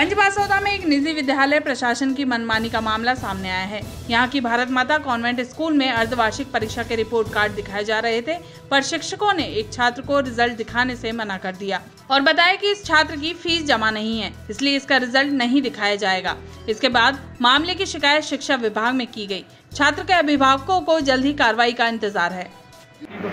निजी विद्यालय प्रशासन की मनमानी का मामला सामने आया है। यहाँ की भारत माता कॉन्वेंट स्कूल में अर्धवार्षिक परीक्षा के रिपोर्ट कार्ड दिखाए जा रहे थे। पर शिक्षकों ने एक छात्र को रिज़ल्ट दिखाने से मना कर दिया और बताया कि इस छात्र की फ़ीस जमा नहीं है, इसलिए इसका रिज़ल्ट नहीं दिखाया जाएगा। इसके बाद मामले की शिकायत शिक्षा विभाग में की गई छात्र के अभिभावकों को जल्द ही कार्रवाई का इंतज़ार है। मैं तो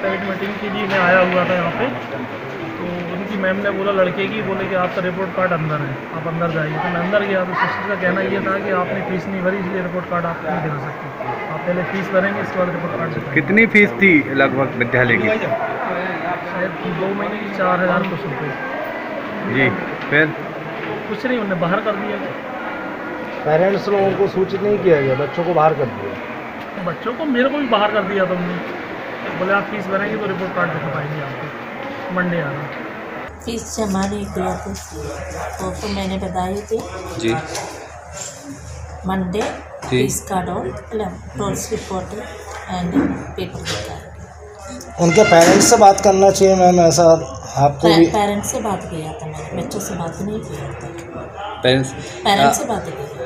उनकी मैम ने बोला लड़के की बोले कि आपका रिपोर्ट कार्ड अंदर है आप अंदर जाइए। तो मैं अंदर गया तो सिस्टर का कहना ये था कि आपने फ़ीस नहीं भरी इसलिए रिपोर्ट कार्ड आप नहीं दे सकते। आप पहले फ़ीस भरेंगे इसके बाद रिपोर्ट कार्ड कितनी फ़ीस थी लगभग विद्यालय की? शायद दो महीने की चार हज़ार कुछ रुपये जी फिर? कुछ नहीं उन्होंने बाहर कर दिया। पेरेंट्स लोगों को सूचित नहीं किया गया बच्चों को बाहर कर दिया। बच्चों को मेरे को भी बाहर कर दिया तुमने। बोले आप फ़ीस भरेंगे तो रिपोर्ट कार्ड दिखा पाएँगे आपको। मंडे आना। फ़ीस जमा नहीं किया था वो तो मैंने बताई थी। जी। मंडे। फ़ीस कार्ड और tolls report and paper card उनके पेरेंट्स से बात करना चाहिए मैम ऐसा आपको भी पेरेंट्स से बात किया था मैंने बच्चों से बात नहीं किया था। पेरेंट्स पेरेंट्स से बात की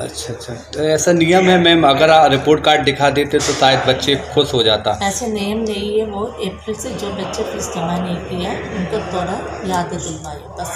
अच्छा अच्छा। तो ऐसा नियम है, मैम, अगर रिपोर्ट कार्ड दिखा देते तो शायद बच्चे खुश हो जाता। ऐसे नियम नहीं है, वो अप्रैल से जो बच्चे फ़ीस जमा नहीं किया उनको थोड़ा याद दिलवाए बस।